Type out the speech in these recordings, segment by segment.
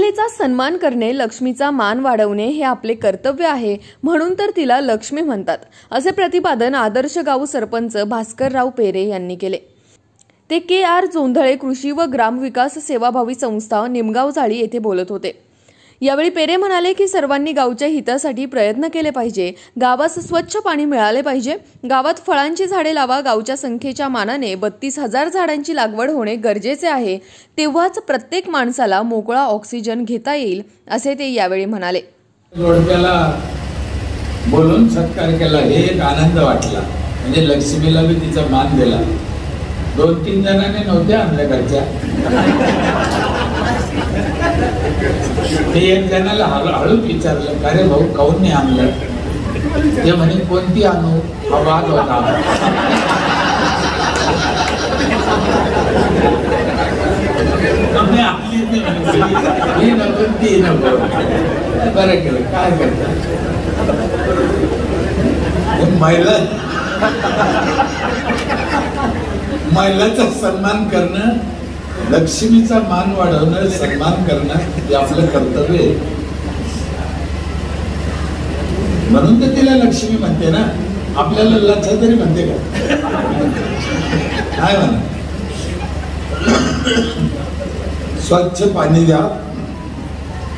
महिलेचा सन्मान करणे लक्ष्मीचा मान वाढवणे हे आपले कर्तव्य आहे म्हणून तर तिला लक्ष्मी म्हणतात असे प्रतिपादन आदर्श गाव सरपंच भास्करराव पेरे यांनी केले. ते के आर जोंधळे कृषी व ग्रामविकास सेवाभावी संस्था निमगाव जाळी येथे बोलत होते. यावेळी पेरे म्हणाले की सर्वांनी गावच्या हितासाठी प्रयत्न केले पाहिजे. गावास स्वच्छ पाणी मिळाले पाहिजे. गावात फळांची झाडे लावा गावच्या संख्येच्या मानाने बत्तीस हजार झाडांची लागवड होणे गरजेचे आहे. तेव्हाच प्रत्येक माणसाला मोकळा ऑक्सिजन घेता येईल असे ते यावेळी म्हणाले. बोलून सत्कार केला हे एक आनंद वाटला. म्हणजे लक्ष्मीला बी तिचा मान दिला. दोन तीन जणांनी नव्हत्या आणल्या घरच्या. ते एक जणाला हळू हळूच विचारलं अरे भाऊ काऊन नाही आणलं? ते म्हणे कोणती आणू? हा वाद होता. आपली नको ती नको. बरं केलं काय करत? महिला महिलाचा सन्मान करणं लक्ष्मीचा मान वाढवणं सन्मान करणं हे आपलं कर्तव्य आहे. म्हणून तर तिला लक्ष्मी म्हणते ना. आपल्याला लक्षा तरी म्हणते का? काय म्हणा स्वच्छ पाणी द्या.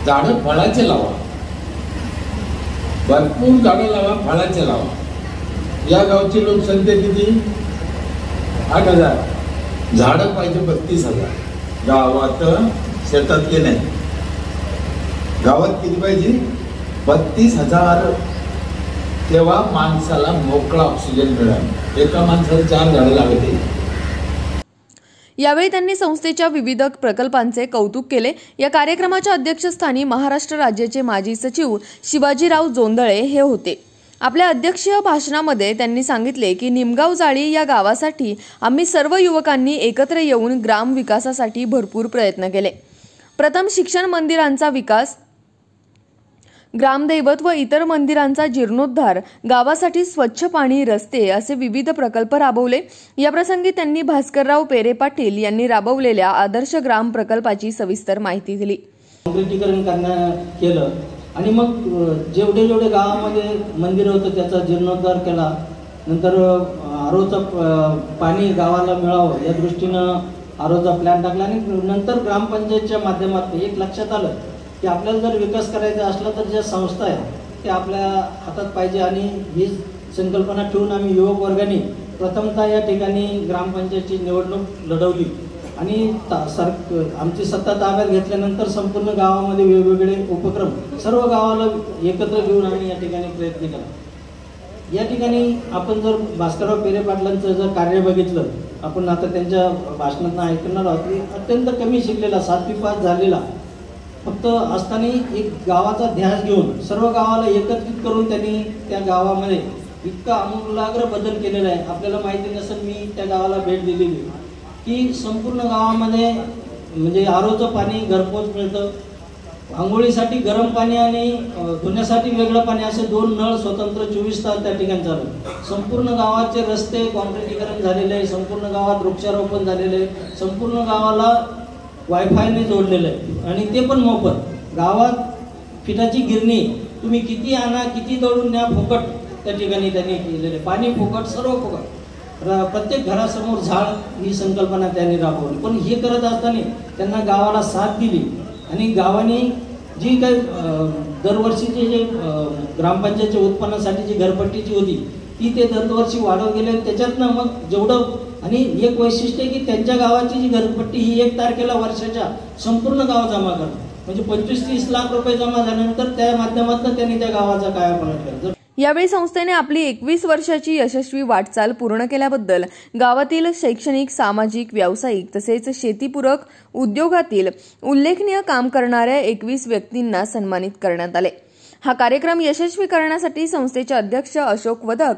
झाडं फळाचे लावा. भरपूर झाडं लावा फळाचे लावा. या गावची लोकसंख्या किती? आठ हजार. झाडं पाहिजे बत्तीस हजार. गावात शेतातले नाही गावात किती पाहिजे? बत्तीस हजार. तेव्हा माणसाला मोकळा ऑक्सिजन मिळाला. एका माणसाला चार झाडं लागते यावेळी त्यांनी संस्थेच्या विविध प्रकल्पांचे कौतुक केले. या कार्यक्रमाच्या अध्यक्षस्थानी महाराष्ट्र राज्याचे माजी सचिव शिवाजीराव जोंदळे हे होते. आपल्या अध्यक्षीय भाषणामध्ये त्यांनी सांगितले की निमगाव जाळी या गावासाठी आम्ही सर्व युवकांनी एकत्र येऊन ग्राम विकासासाठी भरपूर प्रयत्न केले. प्रथम शिक्षण मंदिरांचा विकास ग्रामदैवत व इतर मंदिरांचा जीर्णोद्धार गावासाठी स्वच्छ पाणी रस्ते असे विविध प्रकल्प राबवले. याप्रसंगी त्यांनी भास्करराव पेरे पाटील यांनी राबवलेल्या आदर्श ग्राम प्रकल्पाची सविस्तर माहिती दिली. केलं. आणि मग जेवढे जेवढे गावामध्ये मंदिर होतं त्याचा जीर्णोद्धार केला. नंतर आरोचं पाणी गावाला मिळावं या दृष्टीनं आरोचा प्लॅन टाकला. आणि नंतर ग्रामपंचायतच्या माध्यमातून एक लक्षात आलं की आपल्याला जर विकास करायचा असला तर ज्या संस्था आहे त्या आपल्या हातात पाहिजे. आणि ही संकल्पना ठेवून आम्ही युवक वर्गाने प्रथमतः या ठिकाणी ग्रामपंचायतची निवडणूक लढवली. आणि ता- सर आमची सत्ता ताब्यात घेतल्यानंतर संपूर्ण गावामध्ये वेगवेगळे उपक्रम सर्व गावाला एकत्र घेऊन आम्ही या ठिकाणी प्रयत्न केला. या ठिकाणी आपण जर भास्करराव पेरे पाटलांचं जर कार्य बघितलं आपण आता त्यांच्या भाषणात ऐकणार आहोत की अत्यंत कमी शिकलेला सातवी पास झालेला फक्त असताना एक गावाचा ध्यास घेऊन सर्व गावाला एकत्रित करून त्यांनी त्या गावामध्ये इतका आमूलाग्र बदल केलेला आहे. आपल्याला माहिती नसेल मी त्या गावाला भेट दिलेली की संपूर्ण गावामध्ये म्हणजे आरोचं पाणी घरपोच मिळतं. आंघोळीसाठी गरम पाणी आणि धुण्यासाठी वेगळं पाणी असे दोन नळ स्वतंत्र चोवीस तास त्या ठिकाणी चालू संपूर्ण गावाचे रस्ते कॉन्क्रिटीकरण झालेले आहे संपूर्ण गावात वृक्षारोपण झालेले आहे संपूर्ण गावाला वायफायने जोडलेलं आहे. आणि ते पण मोफत. गावात पिठाची गिरणी तुम्ही किती आणा किती दळून न्या फुकट त्या ठिकाणी त्यांनी केलेलं आहे. पाणी फुकट सर्व फुकट. प्रत्येक घरासमोर झाड ही संकल्पना त्यांनी राबवली. पण हे करत असताना त्यांना गावाला साथ दिली. आणि गावाने जी काही दरवर्षीचे जे ग्रामपंचायतच्या उत्पन्नासाठी जी घरपट्टीची होती ती ते दरवर्षी वाढवत गेले. त्याच्यातनं मग जेवढं आणि एक वैशिष्ट्य की त्यांच्या गावाची जी घरपट्टी ही एक तारखेला वर्षाच्या संपूर्ण गाव जमा करणं म्हणजे पंचवीस तीस लाख रुपये जमा झाल्यानंतर त्या माध्यमातून त्यांनी त्या गावाचा कायापालट केला. यावेळी संस्थेने आपली एकवीस वर्षाची यशस्वी वाटचाल पूर्ण केल्याबद्दल गावातील शैक्षणिक सामाजिक व्यावसायिक तसेच शेतीपूरक उद्योगातील उल्लेखनीय काम करणाऱ्या एकवीस व्यक्तींना सन्मानित करण्यात आले. हा कार्यक्रम यशस्वी करण्यासाठी संस्थेचे अध्यक्ष अशोक वदक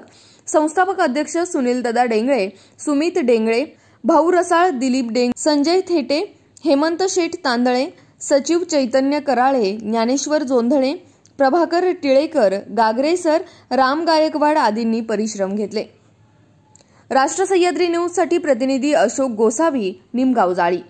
संस्थापक अध्यक्ष सुनील दादा डेंगळे सुमित डेंगळे भाऊ रसाळ दिलीप डेंग संजय थेटे हेमंत शेठ तांदळे सचिव चैतन्य कराळे ज्ञानेश्वर जोंधळे प्रभाकर टिळेकर गागरे सर राम गायकवाड आदींनी परिश्रम घेतले. राष्ट्र सह्याद्री न्यूजसाठी प्रतिनिधी अशोक गोसावी निमगाव जाळी.